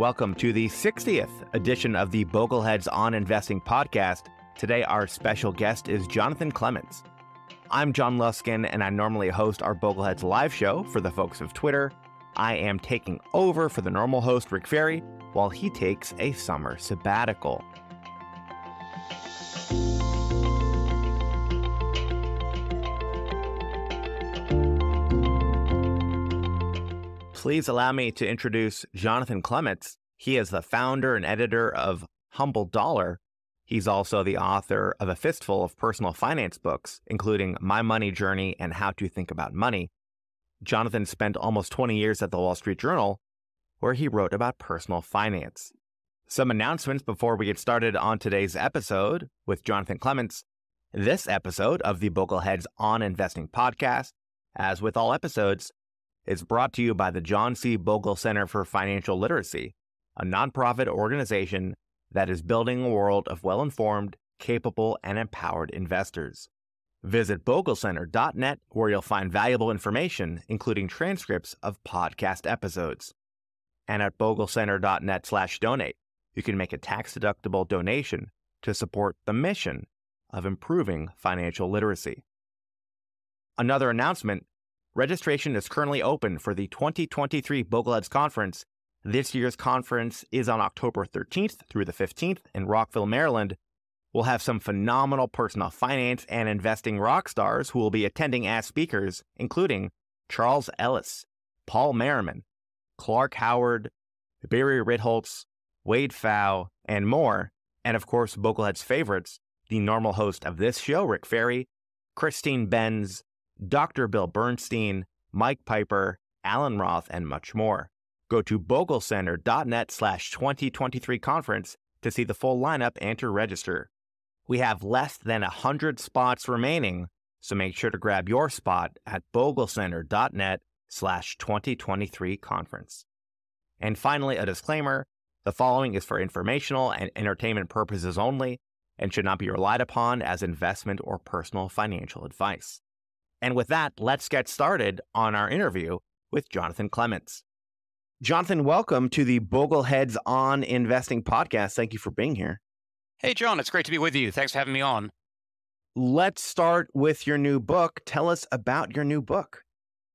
Welcome to the 60th edition of the Bogleheads on Investing podcast. Today, our special guest is Jonathan Clements. I'm Jon Luskin, and I normally host our Bogleheads live show for the folks of Twitter. I am taking over for the normal host, Rick Ferri, while he takes a summer sabbatical. Please allow me to introduce Jonathan Clements. He is the founder and editor of HumbleDollar. He's also the author of a fistful of personal finance books, including My Money Journey and How to Think About Money. Jonathan spent almost 20 years at the Wall Street Journal, where he wrote about personal finance. Some announcements before we get started on today's episode with Jonathan Clements. This episode of the Bogleheads on Investing podcast, as with all episodes, is brought to you by the John C. Bogle Center for Financial Literacy, a nonprofit organization that is building a world of well informed, capable, and empowered investors. Visit boglecenter.net where you'll find valuable information, including transcripts of podcast episodes. And at boglecenter.net slash donate, you can make a tax deductible donation to support the mission of improving financial literacy. Another announcement Registration is currently open for the 2023 Bogleheads Conference. This year's conference is on October 13th through the 15th in Rockville, Maryland. We'll have some phenomenal personal finance and investing rock stars who will be attending as speakers, including Charles Ellis, Paul Merriman, Clark Howard, Barry Ritholtz, Wade Pfau, and more. And of course, Boglehead's favorites, the normal host of this show, Rick Ferri, Christine Benz, Dr. Bill Bernstein, Mike Piper, Alan Roth, and much more. Go to boglecenter.net slash 2023 conference to see the full lineup and to register. We have less than 100 spots remaining, so make sure to grab your spot at boglecenter.net slash 2023 conference. And finally, a disclaimer. The following is for informational and entertainment purposes only and should not be relied upon as investment or personal financial advice. And with that, let's get started on our interview with Jonathan Clements. Jonathan, welcome to the Bogleheads on Investing podcast. Thank you for being here. Hey, Jon, it's great to be with you. Thanks for having me on. Let's start with your new book. Tell us about your new book.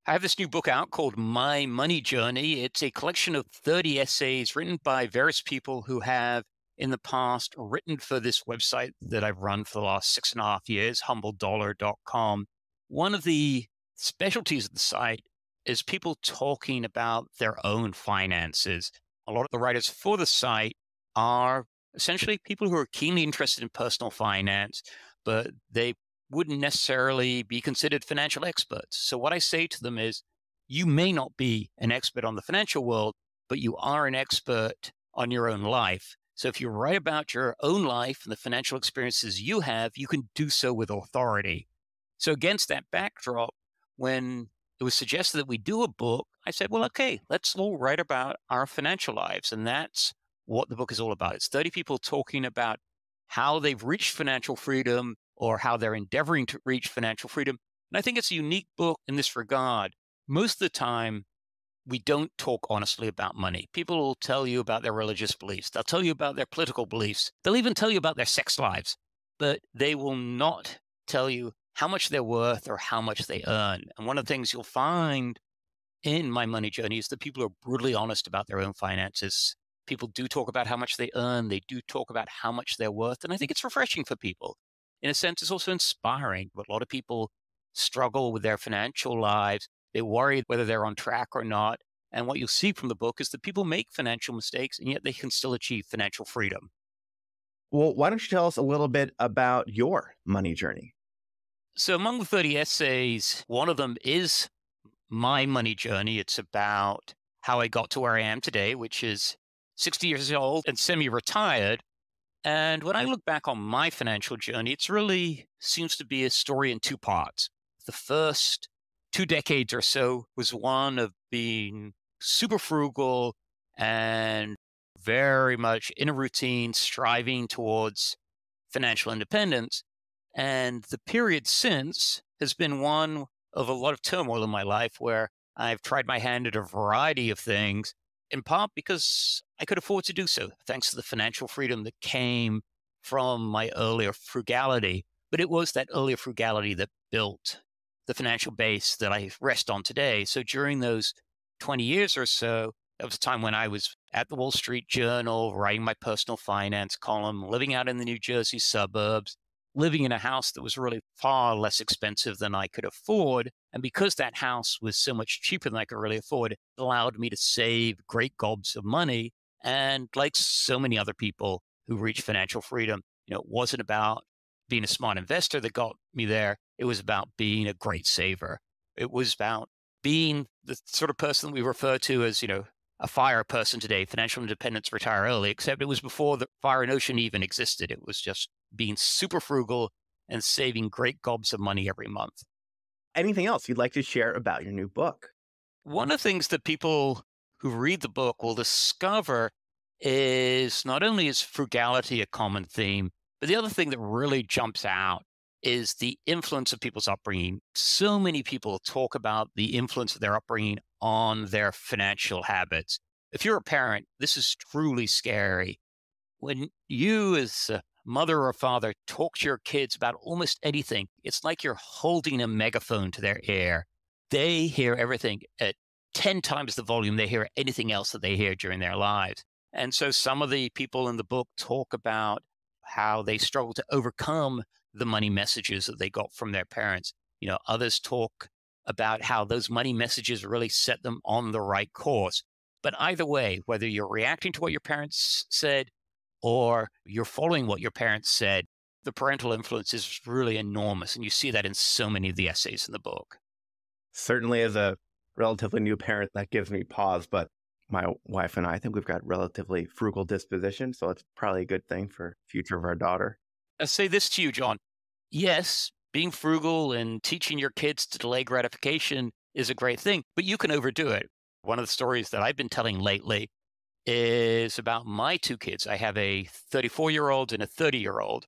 I have this new book out called My Money Journey. It's a collection of 30 essays written by various people who have in the past written for this website that I've run for the last six and a half years, humbledollar.com. One of the specialties of the site is people talking about their own finances. A lot of the writers for the site are essentially people who are keenly interested in personal finance, but they wouldn't necessarily be considered financial experts. So, what I say to them is, you may not be an expert on the financial world, but you are an expert on your own life. So, if you write about your own life and the financial experiences you have, you can do so with authority. So, against that backdrop, when it was suggested that we do a book, I said, well, okay, let's all write about our financial lives. And that's what the book is all about. It's 30 people talking about how they've reached financial freedom or how they're endeavoring to reach financial freedom. And I think it's a unique book in this regard. Most of the time, we don't talk honestly about money. People will tell you about their religious beliefs. They'll tell you about their political beliefs. They'll even tell you about their sex lives, but they will not tell you how much they're worth or how much they earn. And one of the things you'll find in my money journey is that people are brutally honest about their own finances. People do talk about how much they earn, they do talk about how much they're worth. And I think it's refreshing for people. In a sense, it's also inspiring. But a lot of people struggle with their financial lives. They worry whether they're on track or not. And what you'll see from the book is that people make financial mistakes and yet they can still achieve financial freedom. Well, why don't you tell us a little bit about your money journey? So, among the 30 essays, one of them is my money journey. It's about how I got to where I am today, which is 60 years old and semi retired. And when I look back on my financial journey, it really seems to be a story in two parts. The first two decades or so was one of being super frugal and very much in a routine, striving towards financial independence. And the period since has been one of a lot of turmoil in my life where I've tried my hand at a variety of things in part because I could afford to do so, thanks to the financial freedom that came from my earlier frugality. But it was that earlier frugality that built the financial base that I rest on today. So during those 20 years or so, that was a time when I was at the Wall Street Journal, writing my personal finance column, living out in the New Jersey suburbs, living in a house that was really far less expensive than I could afford. And because that house was so much cheaper than I could really afford, it allowed me to save great gobs of money. And like so many other people who reach financial freedom, you know, it wasn't about being a smart investor that got me there. It was about being a great saver. It was about being the sort of person we refer to as, you know, a fire person today, financial independence, retire early, except it was before the fire notion even existed. It was just being super frugal and saving great gobs of money every month. Anything else you'd like to share about your new book? One of the things that people who read the book will discover is not only is frugality a common theme, but the other thing that really jumps out is the influence of people's upbringing. So many people talk about the influence of their upbringing on their financial habits. If you're a parent, this is truly scary. When you, as a mother or father, talk to your kids about almost anything, it's like you're holding a megaphone to their ear. They hear everything at 10 times the volume they hear anything else that they hear during their lives. And so some of the people in the book talk about how they struggle to overcome the money messages that they got from their parents. You know, others talk about how those money messages really set them on the right course. But either way, whether you're reacting to what your parents said or you're following what your parents said, the parental influence is really enormous. And you see that in so many of the essays in the book. Certainly, as a relatively new parent, that gives me pause. But my wife and I, I think we've got relatively frugal disposition. So it's probably a good thing for future of our daughter. I say this to you, Jon. Yes, being frugal and teaching your kids to delay gratification is a great thing, but you can overdo it. One of the stories that I've been telling lately is about my two kids. I have a 34 year old and a 30 year old.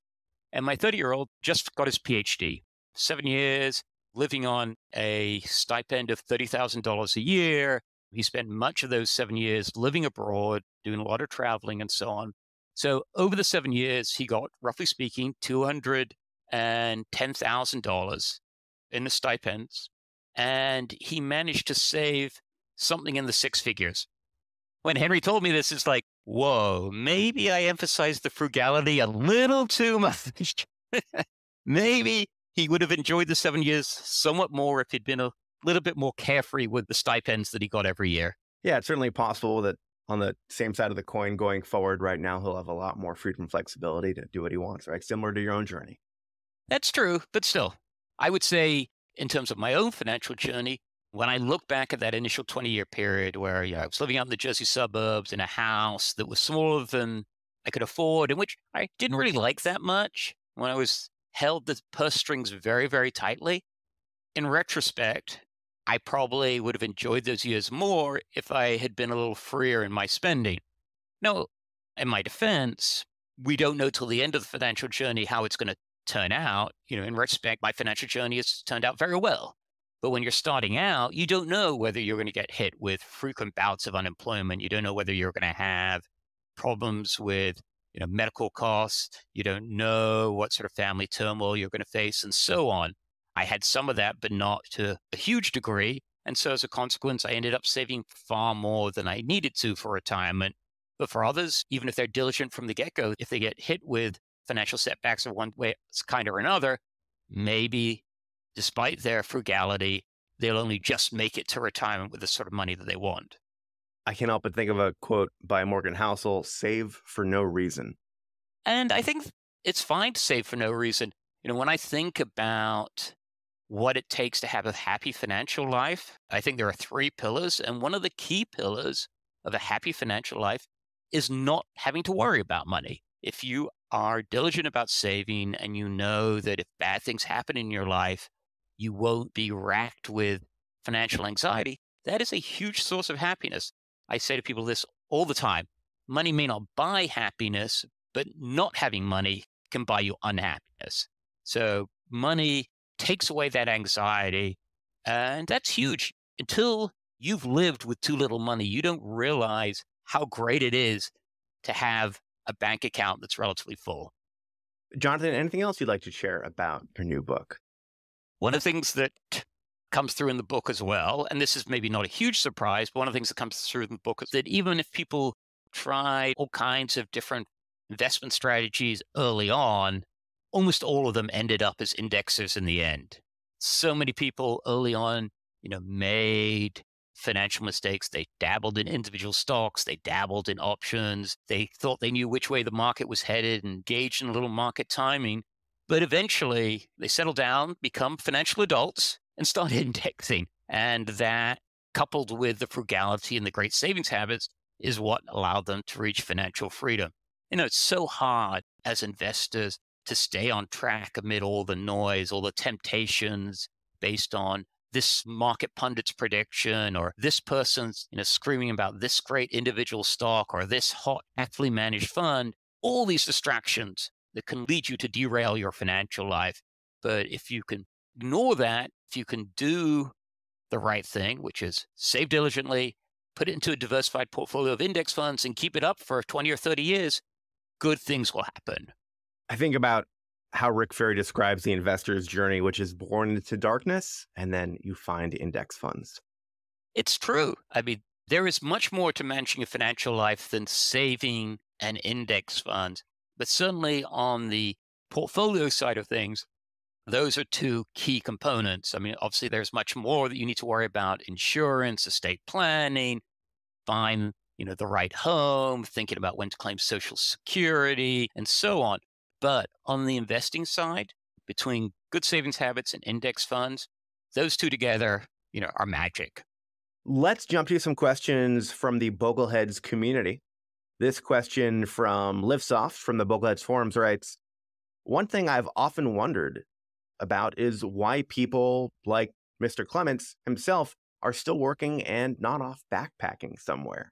And my 30 year old just got his PhD, seven years, living on a stipend of $30,000 a year. He spent much of those seven years living abroad, doing a lot of traveling and so on. So over the seven years, he got, roughly speaking, $210,000 in the stipends. And he managed to save something in the six figures. When Henry told me this, it's like, whoa, maybe I emphasized the frugality a little too much. maybe he would have enjoyed the seven years somewhat more if he'd been a little bit more carefree with the stipends that he got every year. Yeah, it's certainly possible that on the same side of the coin going forward right now, he'll have a lot more freedom and flexibility to do what he wants, right? Similar to your own journey. That's true, but still, I would say in terms of my own financial journey, when I look back at that initial 20 year period where you know, I was living out in the Jersey suburbs in a house that was smaller than I could afford, and which I didn't really like that much when I was held the purse strings very, very tightly. In retrospect, I probably would have enjoyed those years more if I had been a little freer in my spending. No, in my defense, we don't know till the end of the financial journey how it's going to turn out. You know, in retrospect, my financial journey has turned out very well. But when you're starting out, you don't know whether you're going to get hit with frequent bouts of unemployment. You don't know whether you're going to have problems with you know medical costs. You don't know what sort of family turmoil you're going to face, and so on. I had some of that, but not to a huge degree. And so as a consequence, I ended up saving far more than I needed to for retirement. But for others, even if they're diligent from the get go, if they get hit with financial setbacks of one way, kind or another, maybe despite their frugality, they'll only just make it to retirement with the sort of money that they want. I can't help but think of a quote by Morgan Housel save for no reason. And I think it's fine to save for no reason. You know, when I think about what it takes to have a happy financial life, I think there are three pillars. And one of the key pillars of a happy financial life is not having to worry about money. If you are diligent about saving and you know that if bad things happen in your life, you won't be racked with financial anxiety, that is a huge source of happiness. I say to people this all the time money may not buy happiness, but not having money can buy you unhappiness. So, money takes away that anxiety. And that's huge. Until you've lived with too little money. You don't realize how great it is to have a bank account that's relatively full. Jonathan, anything else you'd like to share about your new book? One of the things that comes through in the book as well, and this is maybe not a huge surprise, but one of the things that comes through in the book is that even if people try all kinds of different investment strategies early on, almost all of them ended up as indexers in the end. So many people early on, you know, made financial mistakes. They dabbled in individual stocks, they dabbled in options, they thought they knew which way the market was headed, and engaged in a little market timing. But eventually they settle down, become financial adults, and start indexing. And that, coupled with the frugality and the great savings habits, is what allowed them to reach financial freedom. You know, it's so hard as investors to stay on track amid all the noise, all the temptations based on this market pundit's prediction or this person's you know screaming about this great individual stock or this hot actively managed fund all these distractions that can lead you to derail your financial life but if you can ignore that if you can do the right thing which is save diligently put it into a diversified portfolio of index funds and keep it up for 20 or 30 years good things will happen i think about how Rick Ferri describes the investor's journey, which is born into darkness, and then you find index funds. It's true. I mean, there is much more to managing a financial life than saving an index fund. But certainly on the portfolio side of things, those are two key components. I mean, obviously, there's much more that you need to worry about insurance, estate planning, find you know the right home thinking about when to claim social security and so on but on the investing side, between good savings habits and index funds, those two together, you know, are magic. Let's jump to some questions from the Bogleheads community. This question from Livesoft from the Bogleheads forums writes, one thing I've often wondered about is why people like Mr. Clements himself are still working and not off backpacking somewhere.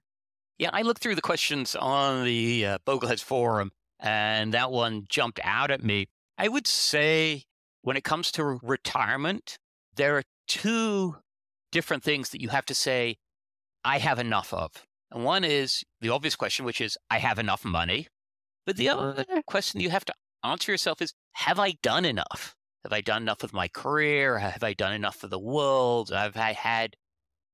Yeah, I looked through the questions on the uh, Bogleheads forum and that one jumped out at me. I would say when it comes to retirement, there are two different things that you have to say, I have enough of. And one is the obvious question, which is, I have enough money. But the other question you have to answer yourself is, have I done enough? Have I done enough with my career? Have I done enough for the world? Have I had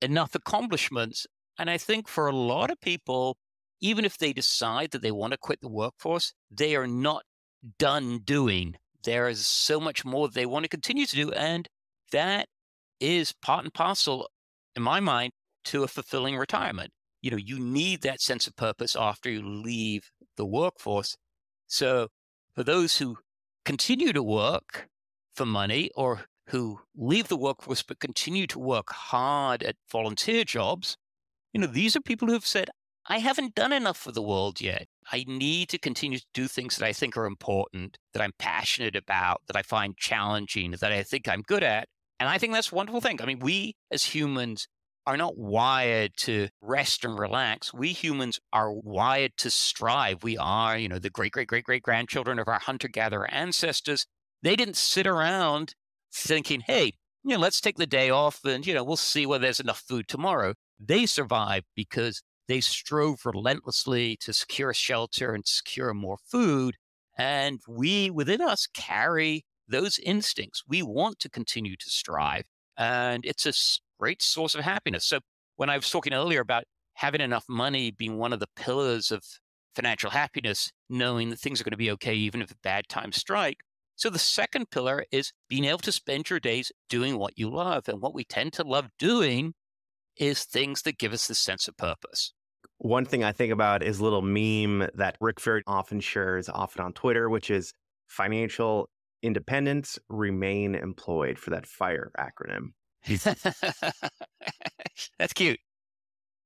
enough accomplishments? And I think for a lot of people, even if they decide that they want to quit the workforce, they are not done doing. There is so much more they want to continue to do. And that is part and parcel, in my mind, to a fulfilling retirement. You know, you need that sense of purpose after you leave the workforce. So for those who continue to work for money or who leave the workforce but continue to work hard at volunteer jobs, you know, these are people who have said, I haven't done enough for the world yet. I need to continue to do things that I think are important, that I'm passionate about, that I find challenging, that I think I'm good at. And I think that's a wonderful thing. I mean, we as humans are not wired to rest and relax. We humans are wired to strive. We are, you know, the great, great, great, great grandchildren of our hunter gatherer ancestors. They didn't sit around thinking, hey, you know, let's take the day off and, you know, we'll see whether there's enough food tomorrow. They survived because they strove relentlessly to secure shelter and secure more food. And we within us carry those instincts. We want to continue to strive. And it's a great source of happiness. So when I was talking earlier about having enough money being one of the pillars of financial happiness, knowing that things are going to be okay even if a bad times strike. So the second pillar is being able to spend your days doing what you love. And what we tend to love doing is things that give us this sense of purpose. One thing I think about is a little meme that Rick Ferri often shares, often on Twitter, which is financial independence, remain employed for that FIRE acronym. That's cute.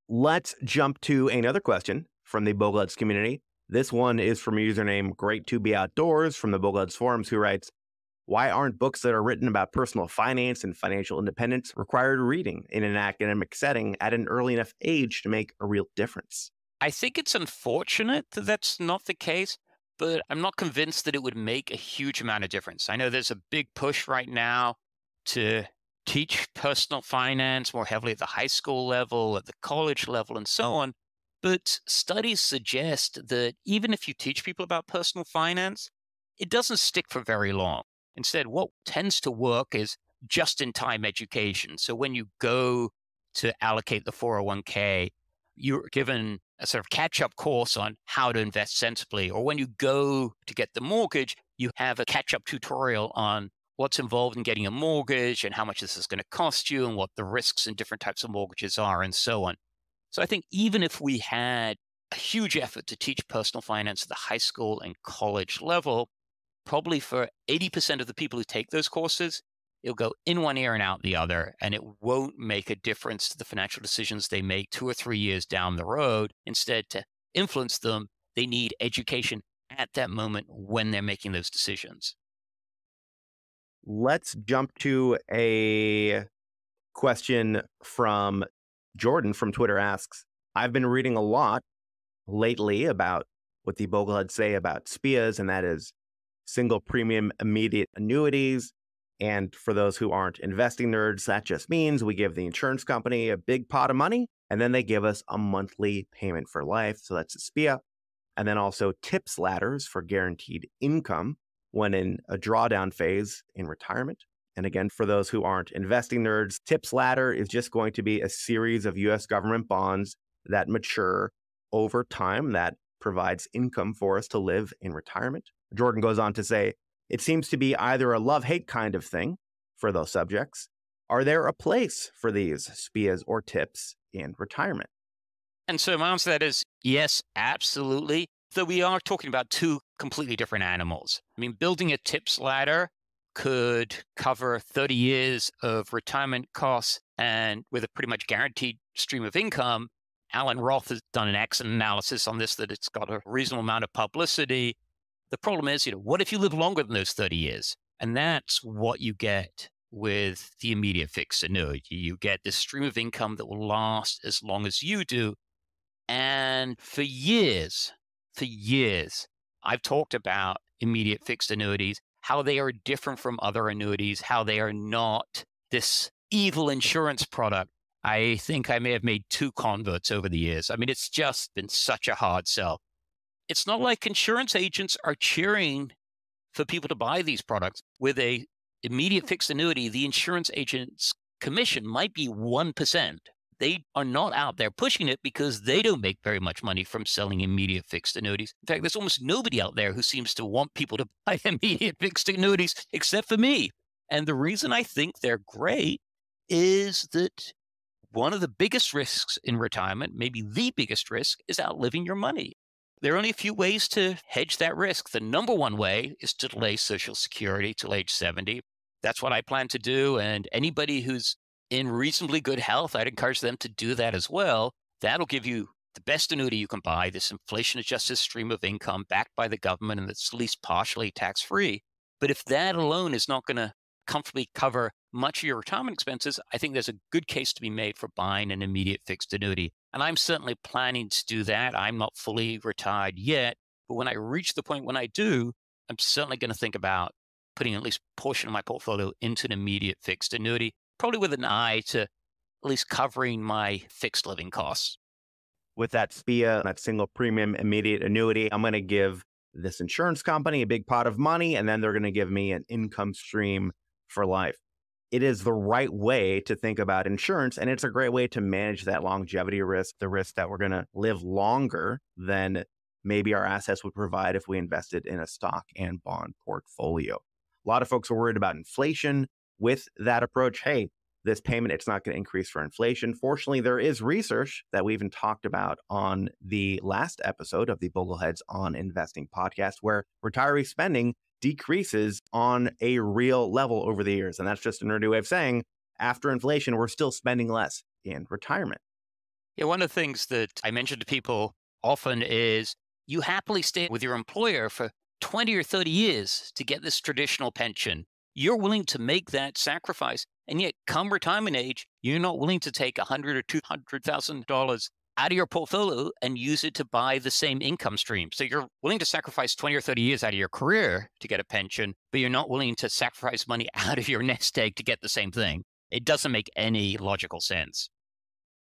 Let's jump to another question from the Bogleheads community. This one is from username Great to Be Outdoors from the Bogleheads forums, who writes, why aren't books that are written about personal finance and financial independence required reading in an academic setting at an early enough age to make a real difference? I think it's unfortunate that that's not the case, but I'm not convinced that it would make a huge amount of difference. I know there's a big push right now to teach personal finance more heavily at the high school level, at the college level, and so on. But studies suggest that even if you teach people about personal finance, it doesn't stick for very long. Instead, what tends to work is just in time education. So when you go to allocate the 401k, you're given a sort of catch up course on how to invest sensibly. Or when you go to get the mortgage, you have a catch up tutorial on what's involved in getting a mortgage and how much this is going to cost you and what the risks and different types of mortgages are and so on. So I think even if we had a huge effort to teach personal finance at the high school and college level, probably for 80% of the people who take those courses, it'll go in one ear and out the other, and it won't make a difference to the financial decisions they make two or three years down the road. Instead, to influence them, they need education at that moment when they're making those decisions. Let's jump to a question from Jordan from Twitter asks, I've been reading a lot lately about what the Bogleheads say about SPIAs, and that is single premium immediate annuities. And for those who aren't investing nerds, that just means we give the insurance company a big pot of money and then they give us a monthly payment for life. So that's a SPIA. And then also TIPS ladders for guaranteed income when in a drawdown phase in retirement. And again, for those who aren't investing nerds, TIPS ladder is just going to be a series of US government bonds that mature over time that provides income for us to live in retirement. Jordan goes on to say, it seems to be either a love hate kind of thing for those subjects. Are there a place for these SPIAs or TIPS in retirement? And so my answer to that is yes, absolutely. Though we are talking about two completely different animals. I mean, building a TIPS ladder could cover 30 years of retirement costs and with a pretty much guaranteed stream of income. Alan Roth has done an excellent analysis on this that it's got a reasonable amount of publicity. The problem is, you know, what if you live longer than those 30 years? And that's what you get with the immediate fixed annuity. You get this stream of income that will last as long as you do. And for years, for years, I've talked about immediate fixed annuities how they are different from other annuities, how they are not this evil insurance product. I think I may have made two converts over the years. I mean, it's just been such a hard sell. It's not like insurance agents are cheering for people to buy these products. With a immediate fixed annuity, the insurance agent's commission might be 1% they are not out there pushing it because they don't make very much money from selling immediate fixed annuities. In fact, there's almost nobody out there who seems to want people to buy immediate fixed annuities except for me. And the reason I think they're great is that one of the biggest risks in retirement, maybe the biggest risk, is outliving your money. There are only a few ways to hedge that risk. The number one way is to delay Social Security till age 70. That's what I plan to do. And anybody who's in reasonably good health, I'd encourage them to do that as well. That'll give you the best annuity you can buy, this inflation adjusted stream of income backed by the government and that's at least partially tax free. But if that alone is not going to comfortably cover much of your retirement expenses, I think there's a good case to be made for buying an immediate fixed annuity. And I'm certainly planning to do that. I'm not fully retired yet, but when I reach the point when I do, I'm certainly going to think about putting at least a portion of my portfolio into an immediate fixed annuity probably with an eye to at least covering my fixed living costs. With that SPIA, that single premium immediate annuity, I'm going to give this insurance company a big pot of money, and then they're going to give me an income stream for life. It is the right way to think about insurance, and it's a great way to manage that longevity risk, the risk that we're going to live longer than maybe our assets would provide if we invested in a stock and bond portfolio. A lot of folks are worried about inflation with that approach, hey, this payment, it's not going to increase for inflation. Fortunately, there is research that we even talked about on the last episode of the Bogleheads on Investing podcast, where retiree spending decreases on a real level over the years. And that's just a nerdy way of saying after inflation, we're still spending less in retirement. Yeah, one of the things that I mention to people often is you happily stay with your employer for 20 or 30 years to get this traditional pension you're willing to make that sacrifice. And yet, come retirement age, you're not willing to take a hundred or two hundred thousand dollars out of your portfolio and use it to buy the same income stream. So you're willing to sacrifice 20 or 30 years out of your career to get a pension, but you're not willing to sacrifice money out of your nest egg to get the same thing. It doesn't make any logical sense.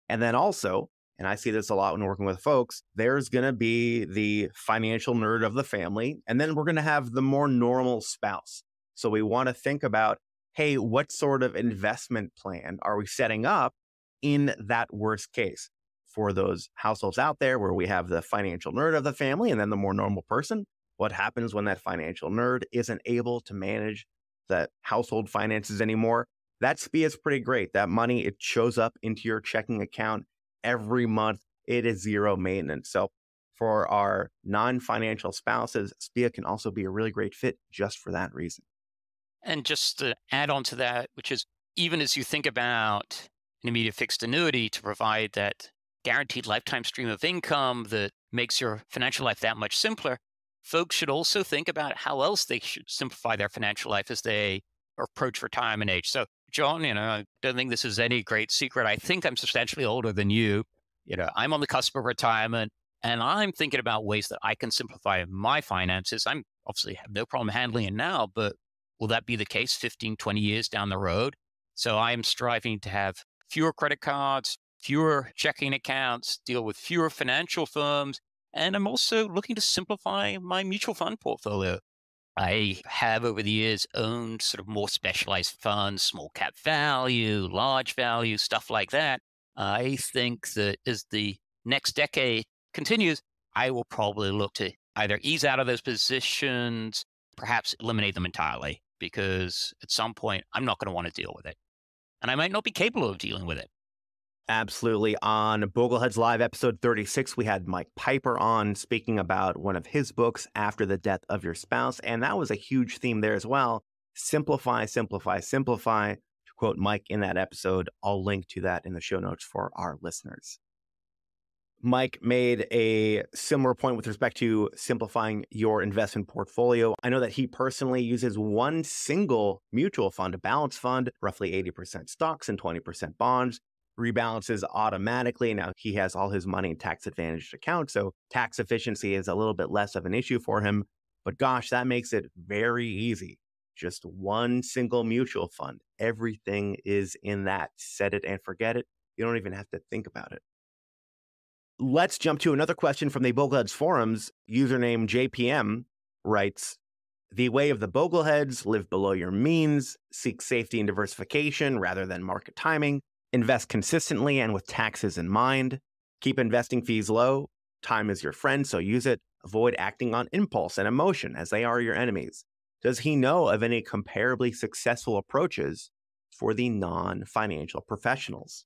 And then also, and I see this a lot when working with folks, there's going to be the financial nerd of the family. And then we're going to have the more normal spouse. So we want to think about hey, what sort of investment plan are we setting up in that worst case? For those households out there where we have the financial nerd of the family and then the more normal person, what happens when that financial nerd isn't able to manage the household finances anymore? That SPIA is pretty great. That money, it shows up into your checking account every month. It is zero maintenance. So for our non financial spouses, SPIA can also be a really great fit just for that reason. And just to add on to that, which is even as you think about an immediate fixed annuity to provide that guaranteed lifetime stream of income that makes your financial life that much simpler, folks should also think about how else they should simplify their financial life as they approach retirement age. So, Jon, you know, I don't think this is any great secret. I think I'm substantially older than you. You know, I'm on the cusp of retirement and I'm thinking about ways that I can simplify my finances. I'm obviously have no problem handling it now, but will that be the case 15, 20 years down the road? So I'm striving to have fewer credit cards, fewer checking accounts, deal with fewer financial firms. And I'm also looking to simplify my mutual fund portfolio. I have over the years owned sort of more specialized funds, small cap value, large value, stuff like that. I think that as the next decade continues, I will probably look to either ease out of those positions, perhaps eliminate them entirely, because at some point I'm not going to want to deal with it. And I might not be capable of dealing with it. Absolutely. On Bogleheads Live, episode 36, we had Mike Piper on speaking about one of his books, After the Death of Your Spouse. And that was a huge theme there as well. Simplify, simplify, simplify. To quote Mike in that episode, I'll link to that in the show notes for our listeners. Mike made a similar point with respect to simplifying your investment portfolio. I know that he personally uses one single mutual fund, a balance fund, roughly 80% stocks and 20% bonds rebalances automatically. Now he has all his money in tax advantaged accounts. So tax efficiency is a little bit less of an issue for him. But gosh, that makes it very easy. Just one single mutual fund. Everything is in that. Set it and forget it. You don't even have to think about it. Let's jump to another question from the Bogleheads forums. Username JPM writes The way of the Bogleheads live below your means, seek safety and diversification rather than market timing, Invest consistently and with taxes in mind. Keep investing fees low. Time is your friend, so use it. Avoid acting on impulse and emotion as they are your enemies. Does he know of any comparably successful approaches for the non financial professionals?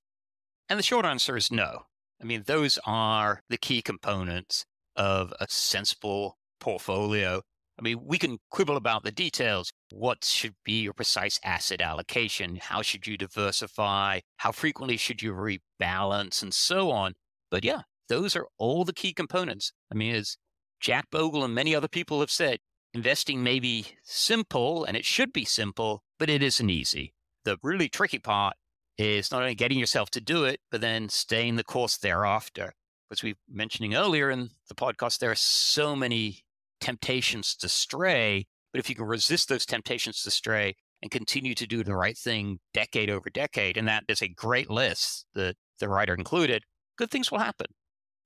And the short answer is no. I mean, those are the key components of a sensible portfolio I mean, we can quibble about the details. What should be your precise asset allocation? How should you diversify? How frequently should you rebalance and so on? But yeah, those are all the key components. I mean, as Jack Bogle and many other people have said, investing may be simple and it should be simple, but it isn't easy. The really tricky part is not only getting yourself to do it, but then staying the course thereafter. As we were mentioning earlier in the podcast, there are so many temptations to stray. But if you can resist those temptations to stray and continue to do the right thing decade over decade, and that is a great list that the writer included, good things will happen.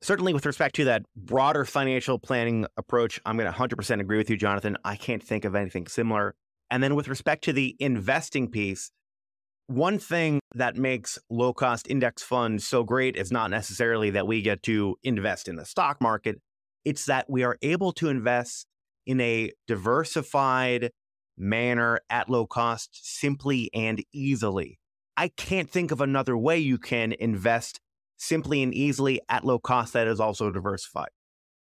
Certainly, with respect to that broader financial planning approach, I'm going to 100% agree with you, Jonathan. I can't think of anything similar. And then, with respect to the investing piece, one thing that makes low cost index funds so great is not necessarily that we get to invest in the stock market, it's that we are able to invest in a diversified manner at low cost simply and easily. I can't think of another way you can invest simply and easily at low cost that is also diversified.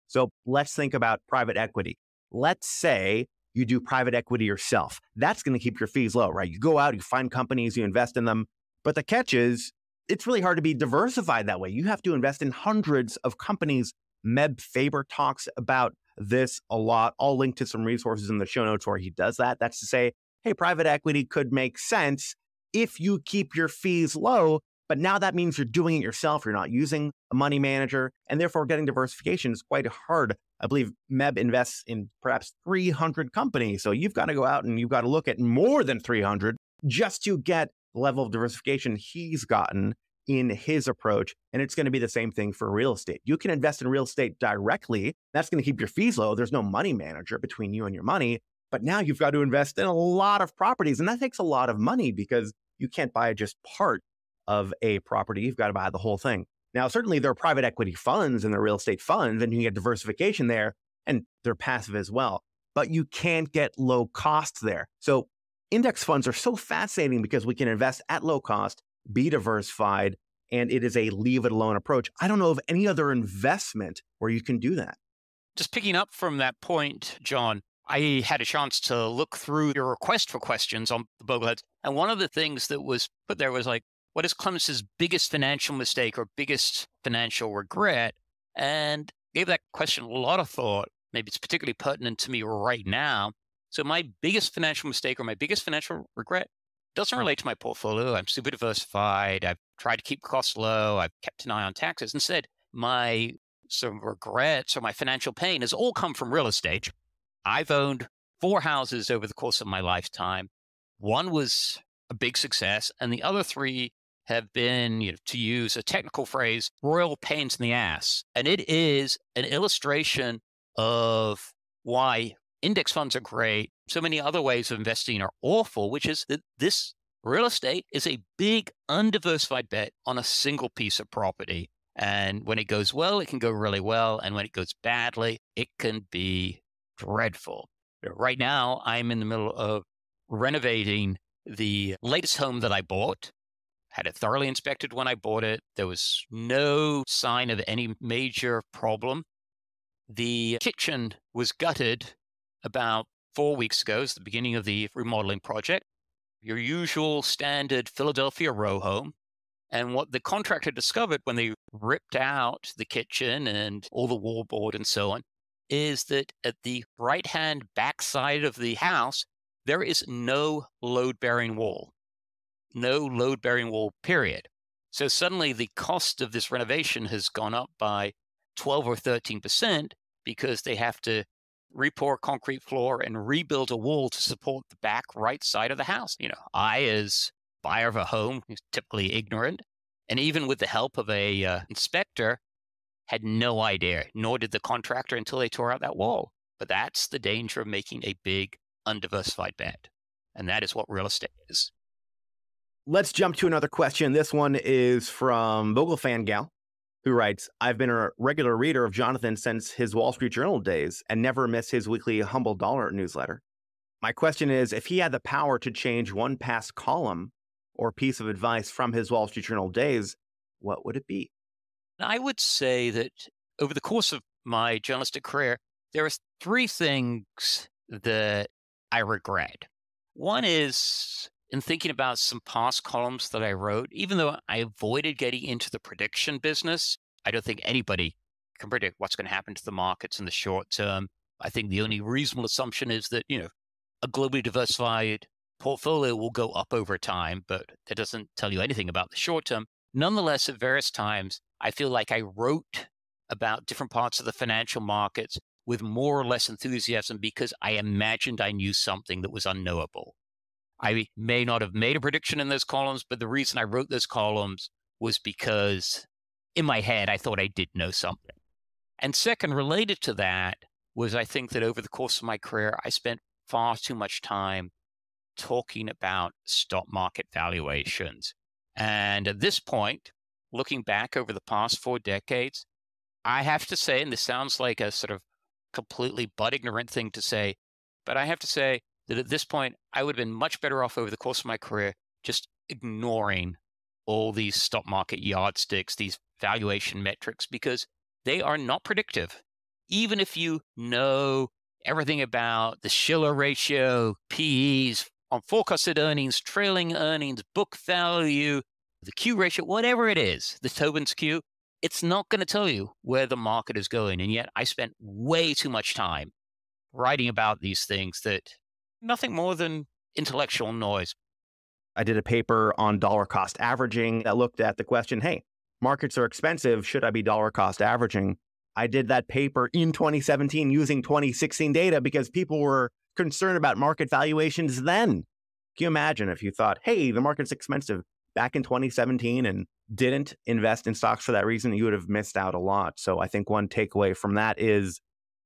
So let's think about private equity. Let's say you do private equity yourself. That's going to keep your fees low, right? You go out, you find companies, you invest in them. But the catch is, it's really hard to be diversified that way. You have to invest in hundreds of companies Meb Faber talks about this a lot. I'll link to some resources in the show notes where he does that. That's to say, hey, private equity could make sense if you keep your fees low. But now that means you're doing it yourself. You're not using a money manager, and therefore getting diversification is quite hard. I believe Meb invests in perhaps 300 companies. So you've got to go out and you've got to look at more than 300 just to get the level of diversification he's gotten in his approach. And it's going to be the same thing for real estate. You can invest in real estate directly. That's going to keep your fees low. There's no money manager between you and your money. But now you've got to invest in a lot of properties. And that takes a lot of money because you can't buy just part of a property. You've got to buy the whole thing. Now, certainly there are private equity funds and the real estate funds, and you get diversification there, and they're passive as well. But you can't get low costs there. So index funds are so fascinating because we can invest at low cost, be diversified, and it is a leave it alone approach. I don't know of any other investment where you can do that. Just picking up from that point, Jon, I had a chance to look through your request for questions on the Bogleheads. And one of the things that was put there was like, what is Clements' biggest financial mistake or biggest financial regret? And gave that question a lot of thought. Maybe it's particularly pertinent to me right now. So my biggest financial mistake or my biggest financial regret doesn't relate to my portfolio. I'm super diversified. I've tried to keep costs low. I've kept an eye on taxes. Instead, my of regrets or my financial pain has all come from real estate. I've owned four houses over the course of my lifetime. One was a big success, and the other three have been, you know, to use a technical phrase, royal pains in the ass. And it is an illustration of why index funds are great. So many other ways of investing are awful, which is that this real estate is a big, undiversified bet on a single piece of property. And when it goes well, it can go really well. And when it goes badly, it can be dreadful. Right now, I'm in the middle of renovating the latest home that I bought. Had it thoroughly inspected when I bought it. There was no sign of any major problem. The kitchen was gutted about four weeks ago, it's the beginning of the remodeling project. Your usual standard Philadelphia row home. And what the contractor discovered when they ripped out the kitchen and all the wallboard and so on is that at the right hand backside of the house, there is no load bearing wall, no load bearing wall, period. So suddenly the cost of this renovation has gone up by 12 or 13% because they have to repour concrete floor and rebuild a wall to support the back right side of the house. You know, I, as buyer of a home, typically ignorant, and even with the help of a uh, inspector, had no idea, nor did the contractor until they tore out that wall. But that's the danger of making a big, undiversified bet. And that is what real estate is. Let's jump to another question. This one is from Bogle Fan Gal, who writes I've been a regular reader of Jonathan since his Wall Street Journal days and never miss his weekly HumbleDollar newsletter. My question is if he had the power to change one past column or piece of advice from his Wall Street Journal days, what would it be? I would say that over the course of my journalistic career, there are three things that I regret. One is in thinking about some past columns that I wrote, even though I avoided getting into the prediction business, I don't think anybody can predict what's going to happen to the markets in the short term. I think the only reasonable assumption is that, you know, a globally diversified portfolio will go up over time, but that doesn't tell you anything about the short term. Nonetheless, at various times, I feel like I wrote about different parts of the financial markets with more or less enthusiasm because I imagined I knew something that was unknowable. I may not have made a prediction in those columns, but the reason I wrote those columns was because in my head, I thought I did know something. And second, related to that, was I think that over the course of my career, I spent far too much time talking about stock market valuations. And at this point, looking back over the past four decades, I have to say, and this sounds like a sort of completely butt ignorant thing to say, but I have to say that at this point, I would have been much better off over the course of my career just ignoring all these stock market yardsticks, these valuation metrics, because they are not predictive. Even if you know everything about the Shiller ratio, PEs, on forecasted earnings, trailing earnings, book value, the Q ratio, whatever it is, the Tobin's Q, it's not going to tell you where the market is going. And yet I spent way too much time writing about these things that nothing more than intellectual noise. I did a paper on dollar cost averaging that looked at the question hey, markets are expensive. Should I be dollar cost averaging? I did that paper in 2017 using 2016 data because people were concerned about market valuations then. Can you imagine if you thought, hey, the market's expensive back in 2017 and didn't invest in stocks for that reason, you would have missed out a lot. So I think one takeaway from that is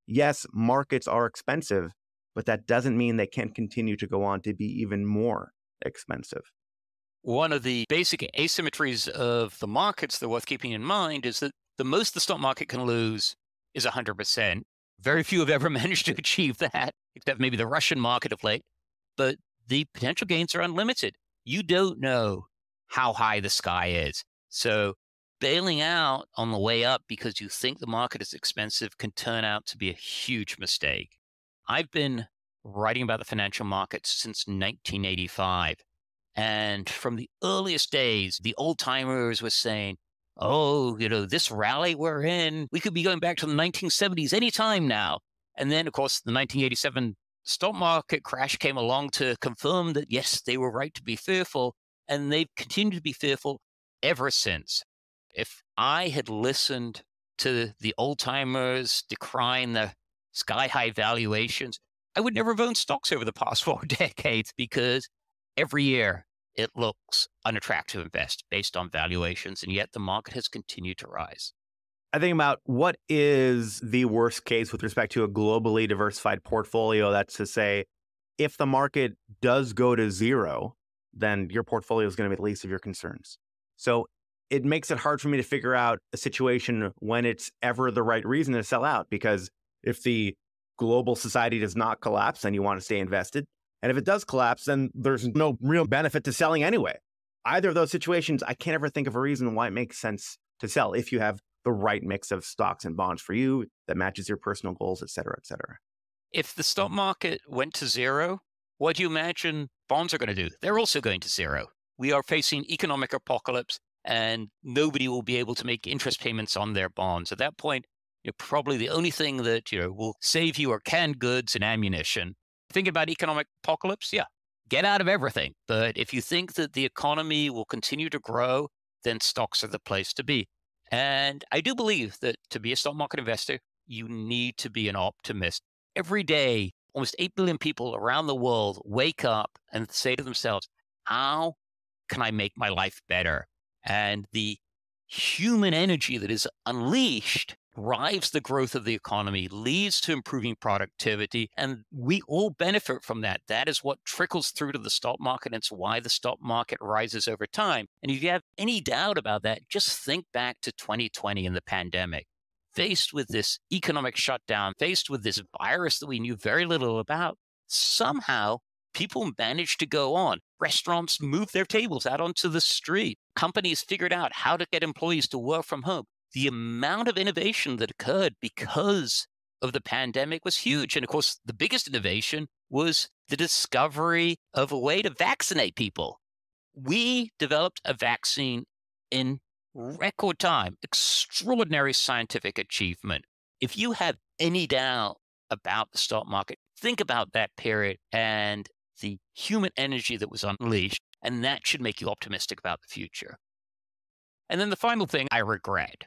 yes, markets are expensive, but that doesn't mean they can't continue to go on to be even more expensive. One of the basic asymmetries of the markets that worth keeping in mind is that the most the stock market can lose is 100%. Very few have ever managed to achieve that, except maybe the Russian market of late. But the potential gains are unlimited. You don't know how high the sky is. So bailing out on the way up because you think the market is expensive can turn out to be a huge mistake. I've been writing about the financial markets since 1985. And from the earliest days, the old timers were saying, oh, you know, this rally we're in, we could be going back to the 1970s anytime now. And then, of course, the 1987 stock market crash came along to confirm that, yes, they were right to be fearful. And they've continued to be fearful ever since. If I had listened to the old timers decrying the sky high valuations, I would never have owned stocks over the past four decades because every year it looks unattractive to invest based on valuations, and yet the market has continued to rise. I think about what is the worst case with respect to a globally diversified portfolio. That's to say, if the market does go to zero, then your portfolio is going to be the least of your concerns. So it makes it hard for me to figure out a situation when it's ever the right reason to sell out. Because if the global society does not collapse, then you want to stay invested. And if it does collapse, then there's no real benefit to selling anyway. Either of those situations, I can't ever think of a reason why it makes sense to sell if you have the right mix of stocks and bonds for you that matches your personal goals, et cetera, et cetera. If the stock market went to zero, what do you imagine bonds are going to do? They're also going to zero. We are facing economic apocalypse and nobody will be able to make interest payments on their bonds. At that point, you know, probably the only thing that you know will save you are canned goods and ammunition. Think about economic apocalypse, yeah, get out of everything. But if you think that the economy will continue to grow, then stocks are the place to be. And I do believe that to be a stock market investor, you need to be an optimist. Every day, almost 8 billion people around the world wake up and say to themselves, How can I make my life better? And the human energy that is unleashed drives the growth of the economy, leads to improving productivity, and we all benefit from that. That is what trickles through to the stock market. And it's why the stock market rises over time. And if you have any doubt about that, just think back to 2020 and the pandemic. Faced with this economic shutdown, faced with this virus that we knew very little about, somehow people managed to go on. Restaurants moved their tables out onto the street. Companies figured out how to get employees to work from home. The amount of innovation that occurred because of the pandemic was huge. And of course, the biggest innovation was the discovery of a way to vaccinate people. We developed a vaccine in record time, extraordinary scientific achievement. If you have any doubt about the stock market, think about that period and the human energy that was unleashed, and that should make you optimistic about the future. And then the final thing I regret.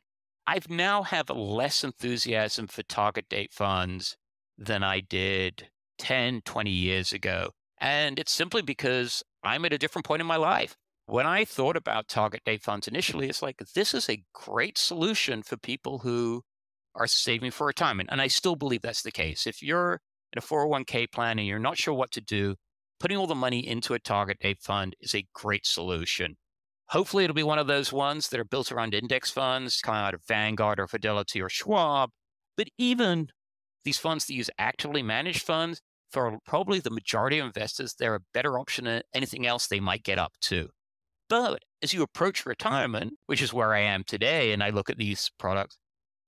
I've now have less enthusiasm for target date funds than I did 10, 20 years ago. And it's simply because I'm at a different point in my life. When I thought about target date funds initially, it's like this is a great solution for people who are saving for retirement. And I still believe that's the case. If you're in a 401k plan and you're not sure what to do, putting all the money into a target date fund is a great solution. Hopefully, it'll be one of those ones that are built around index funds, coming out of Vanguard or Fidelity or Schwab. But even these funds that use actively managed funds, for probably the majority of investors, they're a better option than anything else they might get up to. But as you approach retirement, which is where I am today, and I look at these products,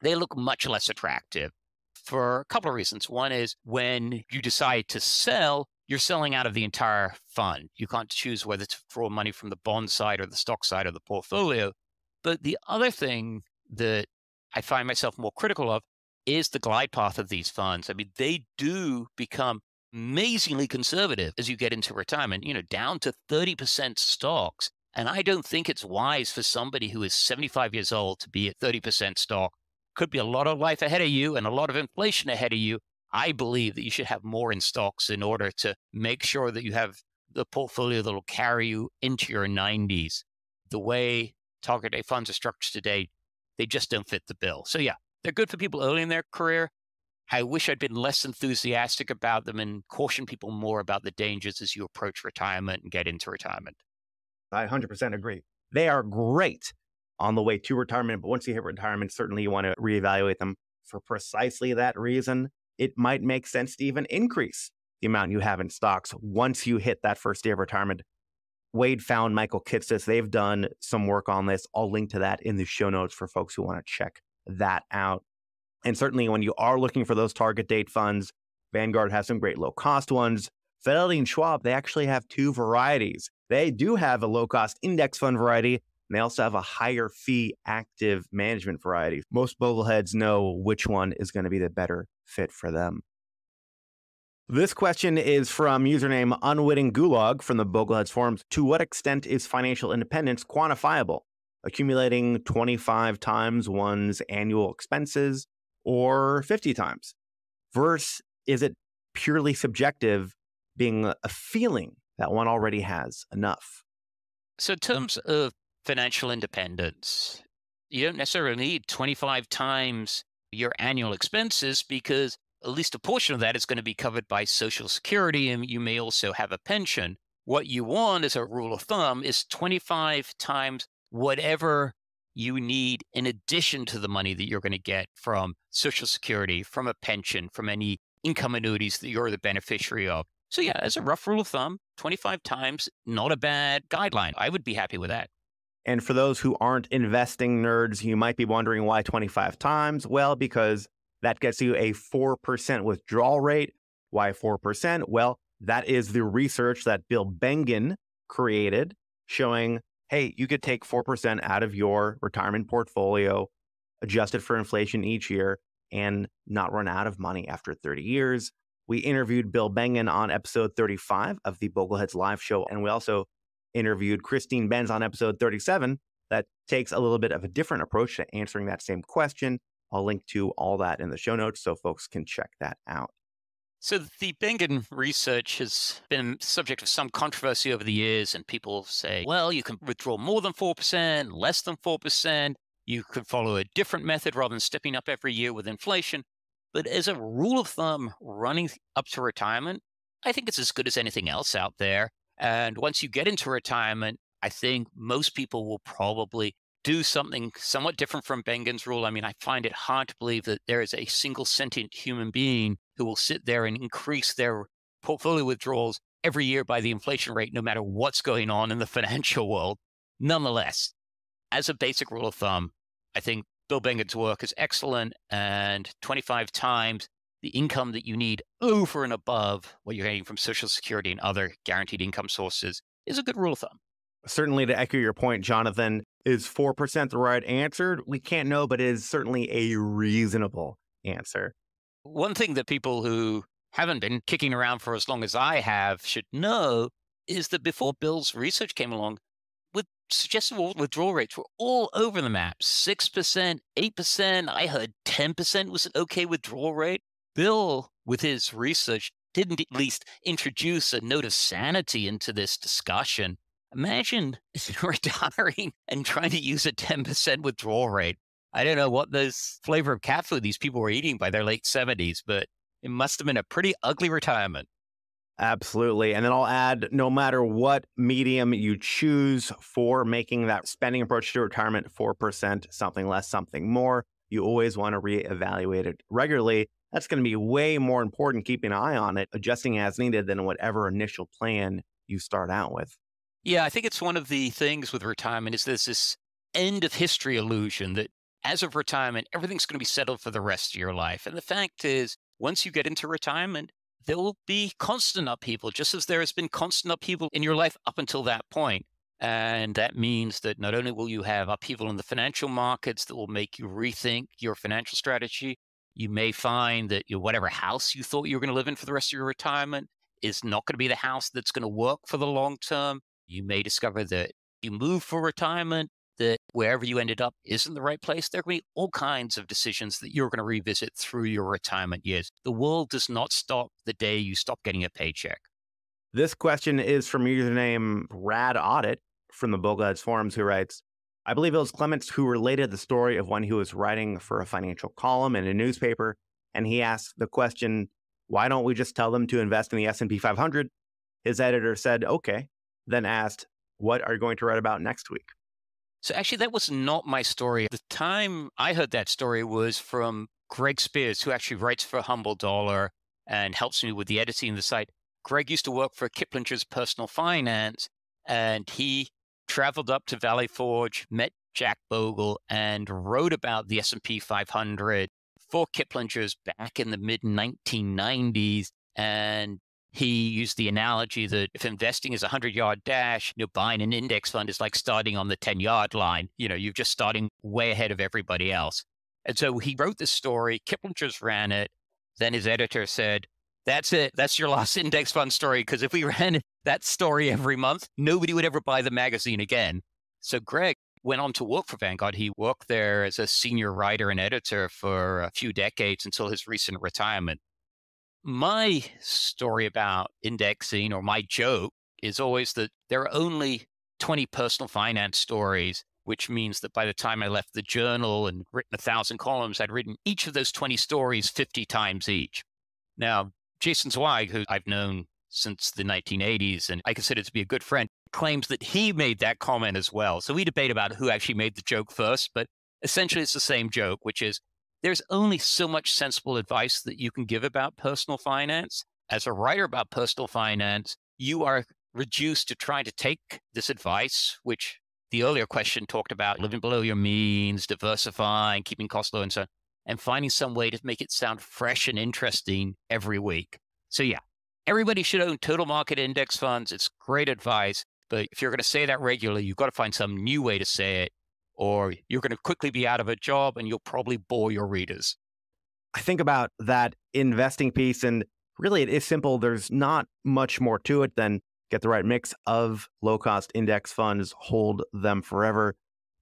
they look much less attractive for a couple of reasons. One is when you decide to sell, you're selling out of the entire fund. You can't choose whether to draw money from the bond side or the stock side of the portfolio. But the other thing that I find myself more critical of is the glide path of these funds. I mean, they do become amazingly conservative as you get into retirement, you know, down to 30% stocks. And I don't think it's wise for somebody who is 75 years old to be at 30% stock. Could be a lot of life ahead of you and a lot of inflation ahead of you. I believe that you should have more in stocks in order to make sure that you have the portfolio that'll carry you into your 90s. The way target date funds are structured today, they just don't fit the bill. So, yeah, they're good for people early in their career. I wish I'd been less enthusiastic about them and caution people more about the dangers as you approach retirement and get into retirement. I 100% agree. They are great on the way to retirement, but once you hit retirement, certainly you want to reevaluate them for precisely that reason. It might make sense to even increase the amount you have in stocks once you hit that first year of retirement. Wade Pfau Michael Kitces. They've done some work on this. I'll link to that in the show notes for folks who want to check that out. And certainly when you are looking for those target date funds, Vanguard has some great low cost ones. Fidelity and Schwab, they actually have two varieties. They do have a low cost index fund variety, and they also have a higher fee active management variety. Most bogleheads know which one is going to be the better fit for them. This question is from username Unwitting Gulag from the Bogleheads forums. To what extent is financial independence quantifiable? Accumulating 25 times one's annual expenses or 50 times? Verse, is it purely subjective, being a feeling that one already has enough? So, in terms of financial independence, you don't necessarily need 25 times your annual expenses because at least a portion of that is going to be covered by Social Security, and you may also have a pension. What you want as a rule of thumb is 25 times whatever you need in addition to the money that you're going to get from Social Security, from a pension, from any income annuities that you're the beneficiary of. So, yeah, as a rough rule of thumb, 25 times, not a bad guideline. I would be happy with that. And for those who aren't investing nerds, you might be wondering why 25 times. Well, because that gets you a 4% withdrawal rate. Why 4%? Well, that is the research that Bill Bengen created showing hey, you could take 4% out of your retirement portfolio, adjusted for inflation each year, and not run out of money after 30 years. We interviewed Bill Bengen on episode 35 of the Bogleheads live show, and we also interviewed Christine Benz on episode 37 that takes a little bit of a different approach to answering that same question. I'll link to all that in the show notes so folks can check that out. So the Bengen research has been subject of some controversy over the years, and people say, well, you can withdraw more than 4%, less than 4%. You could follow a different method rather than stepping up every year with inflation. But as a rule of thumb, running up to retirement, I think it's as good as anything else out there. And once you get into retirement, I think most people will probably do something somewhat different from Bengen's rule. I mean, I find it hard to believe that there is a single sentient human being who will sit there and increase their portfolio withdrawals every year by the inflation rate, no matter what's going on in the financial world. Nonetheless, as a basic rule of thumb, I think Bill Bengen's work is excellent and 25 times the income that you need over and above what you're getting from Social Security and other guaranteed income sources is a good rule of thumb. Certainly, to echo your point, Jonathan, is 4% the right answer? We can't know, but it is certainly a reasonable answer. One thing that people who haven't been kicking around for as long as I have should know is that before Bill's research came along, with suggested withdrawal rates were all over the map 6%, 8%. I heard 10% was an okay withdrawal rate. Bill, with his research, didn't at least introduce a note of sanity into this discussion. Imagine retiring and trying to use a 10% withdrawal rate. I don't know what those flavor of cat food these people were eating by their late 70s, but it must have been a pretty ugly retirement. Absolutely. And then I'll add no matter what medium you choose for making that spending approach to retirement 4%, something less, something more, you always want to reevaluate it regularly. That's going to be way more important keeping an eye on it, adjusting as needed than whatever initial plan you start out with. Yeah, I think it's one of the things with retirement is there's this end of history illusion that as of retirement, everything's going to be settled for the rest of your life. And the fact is, once you get into retirement, there will be constant upheaval, just as there has been constant upheaval in your life up until that point. And that means that not only will you have upheaval in the financial markets that will make you rethink your financial strategy, you may find that your whatever house you thought you were going to live in for the rest of your retirement is not going to be the house that's going to work for the long term. You may discover that you move for retirement, that wherever you ended up isn't the right place. There can be all kinds of decisions that you're going to revisit through your retirement years. The world does not stop the day you stop getting a paycheck. This question is from username Brad Audit from the Bogleheads forums, who writes, I believe it was Clements who related the story of when he was writing for a financial column in a newspaper, and he asked the question, "Why don't we just tell them to invest in the S&P 500?" His editor said, "Okay," then asked, "What are you going to write about next week?" So actually, that was not my story. The time I heard that story was from Greg Spears, who actually writes for HumbleDollar and helps me with the editing of the site. Greg used to work for Kiplinger's Personal Finance, and he traveled up to Valley Forge, met Jack Bogle, and wrote about the S&P 500 for Kiplinger's back in the mid 1990s. And he used the analogy that if investing is a 100 yard dash, you know, buying an index fund is like starting on the 10 yard line. You know, you're just starting way ahead of everybody else. And so he wrote this story. Kiplinger's ran it. Then his editor said, that's it. That's your lost index fund story. Because if we ran that story every month, nobody would ever buy the magazine again. So Greg went on to work for Vanguard. He worked there as a senior writer and editor for a few decades until his recent retirement. My story about indexing or my joke is always that there are only 20 personal finance stories, which means that by the time I left the journal and written a thousand columns, I'd written each of those 20 stories 50 times each. Now, Jason Zweig, who I've known since the 1980s and I consider to be a good friend, claims that he made that comment as well. So we debate about who actually made the joke first, but essentially it's the same joke, which is there's only so much sensible advice that you can give about personal finance. As a writer about personal finance, you are reduced to trying to take this advice, which the earlier question talked about living below your means, diversifying, keeping costs low, and so on and finding some way to make it sound fresh and interesting every week. So, yeah, everybody should own total market index funds. It's great advice. But if you're going to say that regularly, you've got to find some new way to say it, or you're going to quickly be out of a job and you'll probably bore your readers. I think about that investing piece, and really it is simple. There's not much more to it than get the right mix of low cost index funds, hold them forever.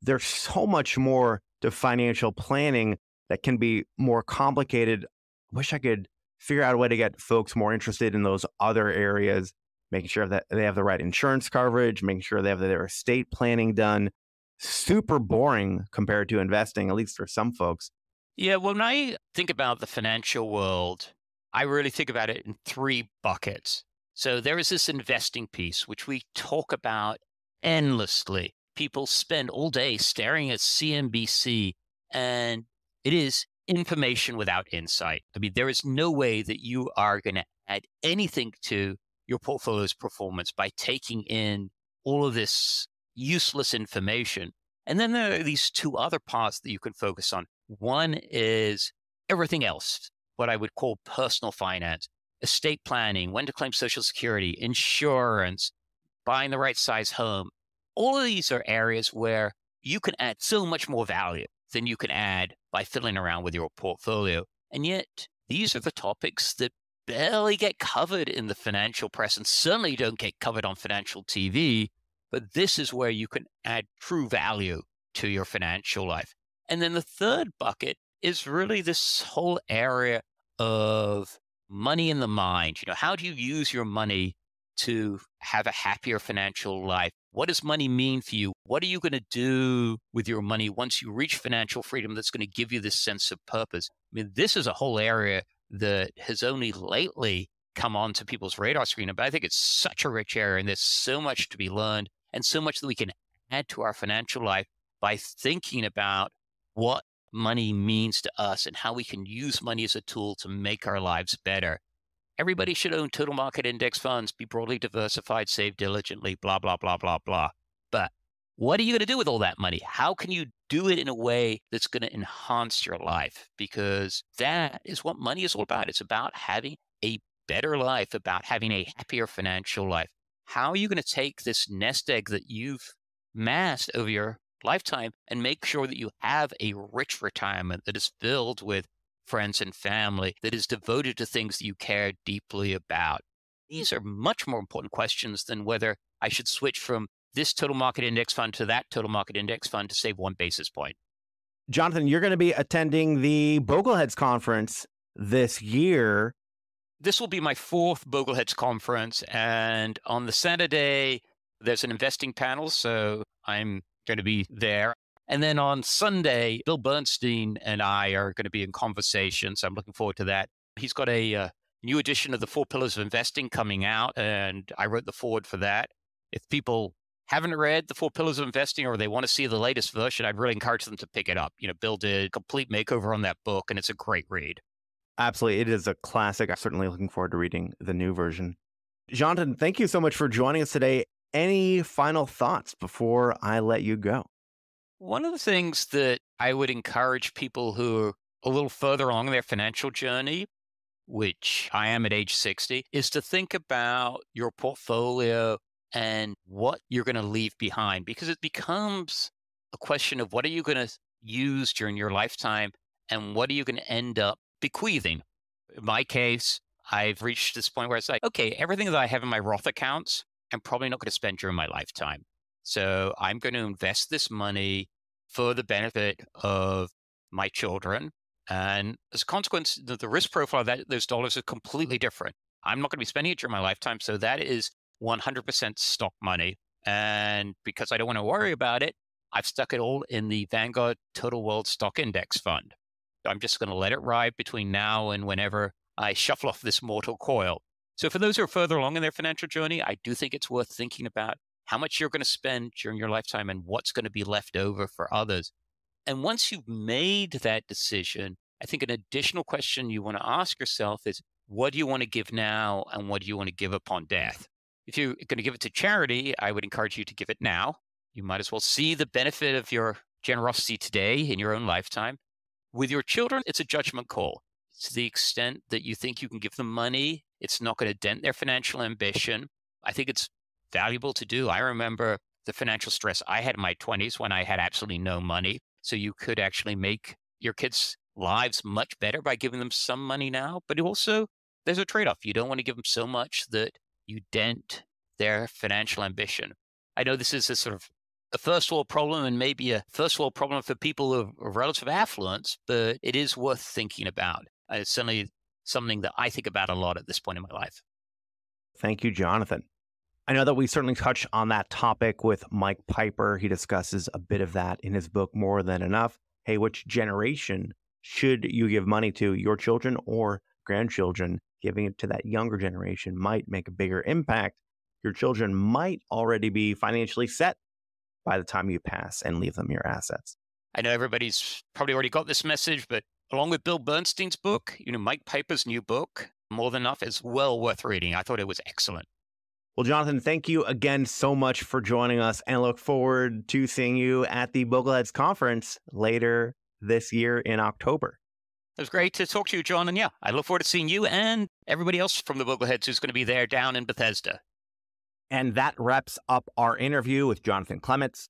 There's so much more to financial planning that can be more complicated. I wish I could figure out a way to get folks more interested in those other areas, making sure that they have the right insurance coverage, making sure they have their estate planning done. Super boring compared to investing, at least for some folks. Yeah, when I think about the financial world, I really think about it in three buckets. So there is this investing piece, which we talk about endlessly. People spend all day staring at CNBC and it is information without insight. I mean, there is no way that you are going to add anything to your portfolio's performance by taking in all of this useless information. And then there are these two other parts that you can focus on. One is everything else, what I would call personal finance, estate planning, when to claim Social Security, insurance, buying the right size home. All of these are areas where you can add so much more value than you can add by fiddling around with your portfolio. And yet, these are the topics that barely get covered in the financial press and certainly don't get covered on financial TV. But this is where you can add true value to your financial life. And then the third bucket is really this whole area of money in the mind. You know, how do you use your money to have a happier financial life? What does money mean for you? What are you going to do with your money once you reach financial freedom that's going to give you this sense of purpose? I mean, this is a whole area that has only lately come onto people's radar screen. But I think it's such a rich area and there's so much to be learned and so much that we can add to our financial life by thinking about what money means to us and how we can use money as a tool to make our lives better. Everybody should own total market index funds, be broadly diversified, save diligently, blah, blah, blah, blah, blah. But what are you going to do with all that money? How can you do it in a way that's going to enhance your life? Because that is what money is all about. It's about having a better life, about having a happier financial life. How are you going to take this nest egg that you've massed over your lifetime and make sure that you have a rich retirement that is filled with friends and family that is devoted to things that you care deeply about? These are much more important questions than whether I should switch from this total market index fund to that total market index fund to save one basis point. Jonathan, you're going to be attending the Bogleheads conference this year. this will be my fourth Bogleheads conference. And on the Saturday, there's an investing panel. So I'm going to be there. And then on Sunday, Bill Bernstein and I are going to be in conversation. So I'm looking foreword to that. He's got a uh, new edition of the Four Pillars of Investing coming out, and I wrote the forward for that. If people haven't read the Four Pillars of Investing or they want to see the latest version, I'd really encourage them to pick it up. You know, Bill did a complete makeover on that book, and it's a great read. Absolutely. It is a classic. I'm certainly looking forward to reading the new version. Jonathan, thank you so much for joining us today. Any final thoughts before I let you go? One of the things that I would encourage people who are a little further along their financial journey, which I am at age 60, is to think about your portfolio and what you're going to leave behind because it becomes a question of what are you going to use during your lifetime and what are you going to end up bequeathing. In my case, I've reached this point where it's like, okay, everything that I have in my Roth accounts, I'm probably not going to spend during my lifetime. So I'm going to invest this money for the benefit of my children. And as a consequence, the, the risk profile of that, those dollars is completely different. I'm not going to be spending it during my lifetime. So that is 100% stock money. And because I don't want to worry about it, I've stuck it all in the Vanguard Total World Stock Index Fund. I'm just going to let it ride between now and whenever I shuffle off this mortal coil. So, for those who are further along in their financial journey, I do think it's worth thinking about how much you're going to spend during your lifetime and what's going to be left over for others. And once you've made that decision, I think an additional question you want to ask yourself is what do you want to give now and what do you want to give upon death? If you're going to give it to charity, I would encourage you to give it now. You might as well see the benefit of your generosity today in your own lifetime. With your children, it's a judgment call. To the extent that you think you can give them money, it's not going to dent their financial ambition. I think it's valuable to do. I remember the financial stress I had in my 20s when I had absolutely no money. So you could actually make your kids' lives much better by giving them some money now. But also, there's a trade off. You don't want to give them so much that you dent their financial ambition. I know this is a sort of a first world problem and maybe a first world problem for people of, relative affluence, but it is worth thinking about. It's certainly something that I think about a lot at this point in my life. Thank you, Jonathan. I know that we certainly touch on that topic with Mike Piper. He discusses a bit of that in his book, More Than Enough. Hey, which generation should you give money to, your children or grandchildren? Giving it to that younger generation might make a bigger impact. Your children might already be financially set by the time you pass and leave them your assets. I know everybody's probably already got this message, but along with Bill Bernstein's book, you know, Mike Piper's new book, More Than Enough, is well worth reading. I thought it was excellent. Well, Jonathan, thank you again so much for joining us and look forward to seeing you at the Bogleheads conference later this year in October. It was great to talk to you, John. And yeah, I look forward to seeing you and everybody else from the Bogleheads who's going to be there down in Bethesda. And that wraps up our interview with Jonathan Clements.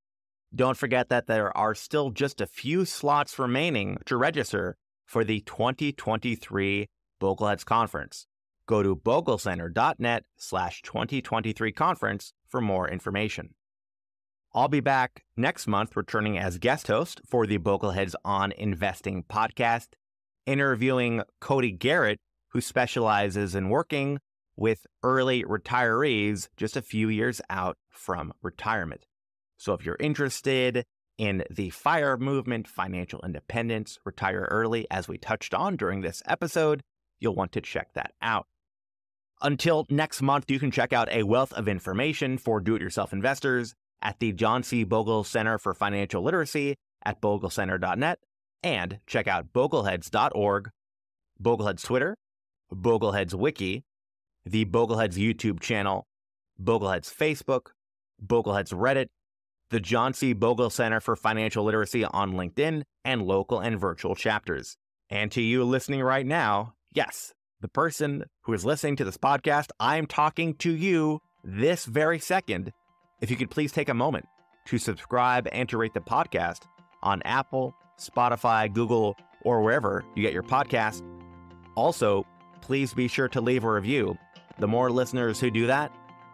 Don't forget that there are still just a few slots remaining to register for the 2023 Bogleheads Conference. Go to boglecenter.net slash 2023 conference for more information. I'll be back next month returning as guest host for the Bogleheads on Investing podcast, interviewing Cody Garrett, who specializes in working with early retirees just a few years out from retirement. So if you're interested in the FIRE movement, financial independence, retire early, as we touched on during this episode, you'll want to check that out. Until next month, you can check out a wealth of information for do it yourself investors at the John C. Bogle Center for Financial Literacy at boglecenter.net and check out bogleheads.org, Bogleheads Twitter, Bogleheads Wiki, the Bogleheads YouTube channel, Bogleheads Facebook, Bogleheads Reddit, the John C. Bogle Center for Financial Literacy on LinkedIn, and local and virtual chapters. And to you listening right now, yes, the person who is listening to this podcast, I am talking to you this very second. If you could please take a moment to subscribe and to rate the podcast on Apple, Spotify, Google, or wherever you get your podcast. Also, please be sure to leave a review the more listeners who do that,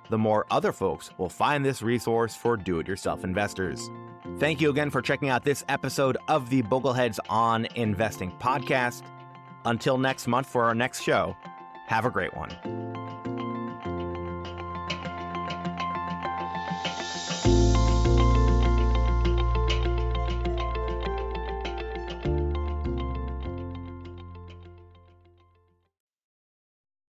the more other folks will find this resource for do it yourself investors. Thank you again for checking out this episode of the Bogleheads on Investing podcast. Until next month for our next show, Have a great one.